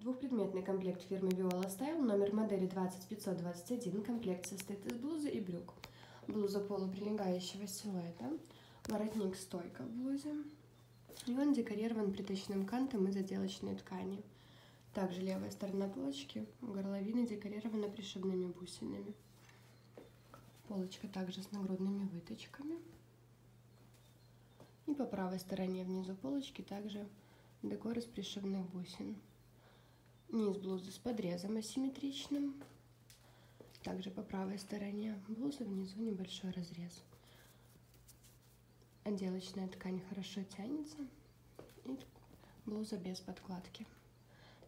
Двухпредметный комплект фирмы Viola Style, номер модели 20521. Комплект состоит из блузы и брюк. Блуза полуприлегающего силуэта, воротник стойка в блузе. И он декорирован плиточным кантом из отделочной ткани. Также левая сторона полочки у горловины декорирована пришивными бусинами. Полочка также с нагрудными выточками. И по правой стороне внизу полочки также декор из пришивных бусин. Низ блузы с подрезом асимметричным. Также по правой стороне блузы внизу небольшой разрез. Отделочная ткань хорошо тянется. И блуза без подкладки.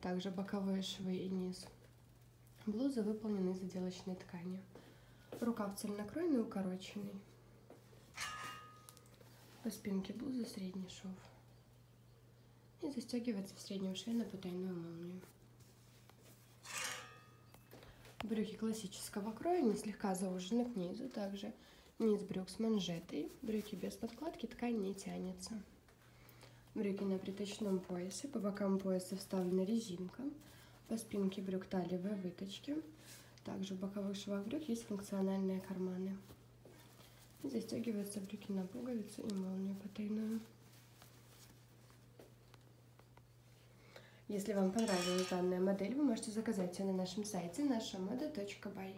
Также боковые швы и низ. Блуза выполнены из отделочной ткани. Рукав цельнокройный, укороченный. По спинке блузы средний шов. И застегивается в среднем шве на потайную молнию. Брюки классического кроя, не слегка заужены к низу. Также низ брюк с манжетой. Брюки без подкладки, ткань не тянется. Брюки на приточном поясе. По бокам пояса вставлена резинка. По спинке брюк талиевые выточки. Также в боковых швах брюк есть функциональные карманы. Застегиваются брюки на пуговицу и молнию потайную. Если вам понравилась данная модель, вы можете заказать ее на нашем сайте нашамода.бай.